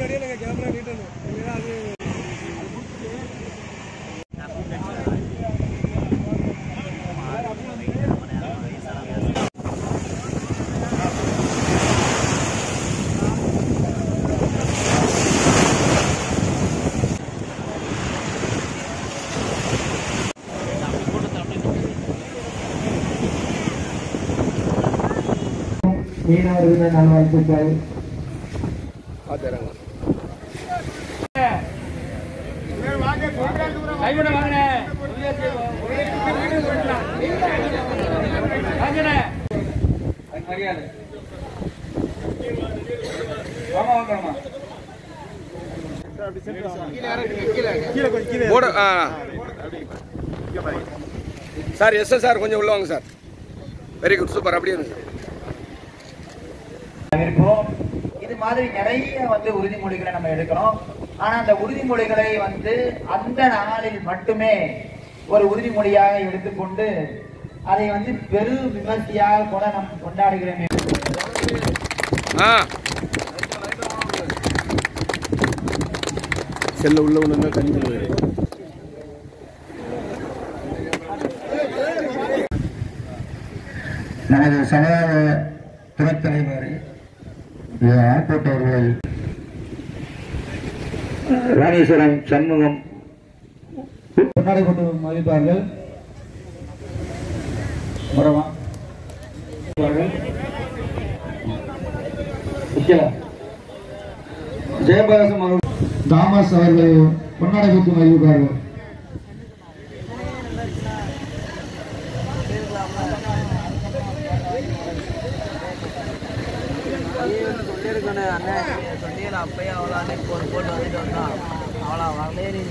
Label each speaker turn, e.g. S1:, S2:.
S1: करिए camera return मेरा आदमी மீனவர்களின் நல்வாழ்த்துக்கள்
S2: போட ஆ. சார் எஸ் சார் கொஞ்சம் உள்ள வாங்க சார். வெரி குட் சூப்பர் அப்படியே இருங்க. சார்
S3: மாதிரி நிறைய வந்து உறுதிமொழிகளை நம்ம எடுக்கிறோம் ஆனா அந்த உறுதிமொழிகளை வந்து அந்த நாளில் மட்டுமே ஒரு உறுதிமொழியாக எடுத்துக்கொண்டு அதை வந்து பெரு விமர்சையாக கூட நாம் கொண்டாடுகிறோம்.
S2: ஆ. செல்ல உள்ள தண்ணி போயிடும்
S1: நமது சமுதாய துணைத் தலைவர் ஆட்போட் அவர்கள் ராமேஸ்வரம் சண்முகம். கொண்டாடி கொண்டு மதிப்பார்கள் வரவா ஜெயபிரகாசம் அவர்கள் தாமஸ் அவர்கள் கொண்டாடி கொடுத்து மதிப்பார்கள்
S4: சொல்லியிருக்கணும் அண்ணன் சொல்லியில் அப்பயே அவ்வளோ போட்டு போட்டு வந்துட்டு வந்தான் அவ்வளோ
S5: வரலேன்னு